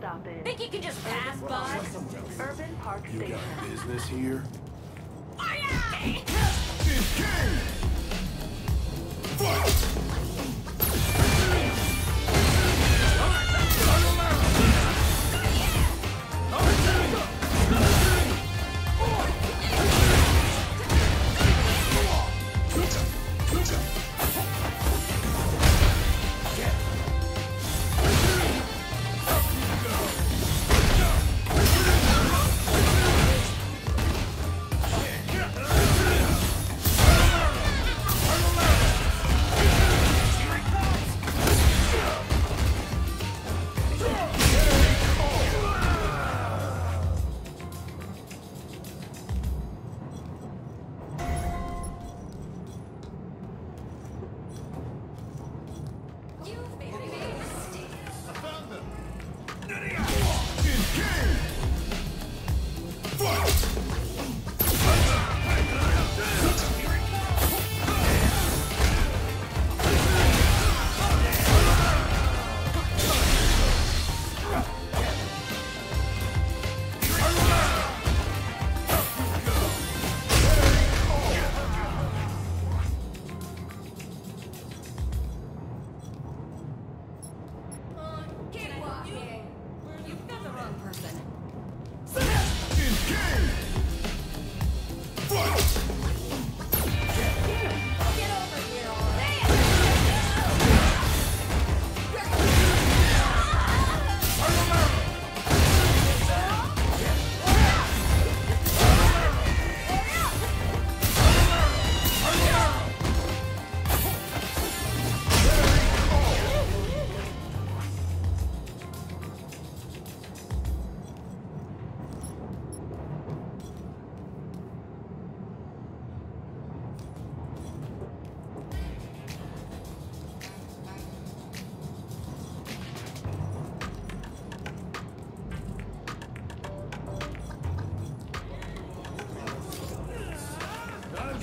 Next stop is Think you can just pass by? Urban Park You Station. got business here? You've 三年。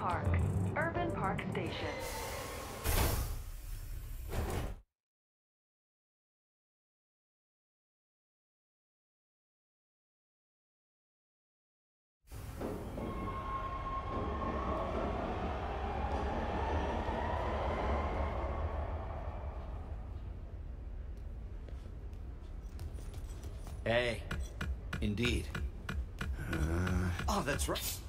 Park. Urban Park Station. Hey, indeed. Uh. oh, that's right.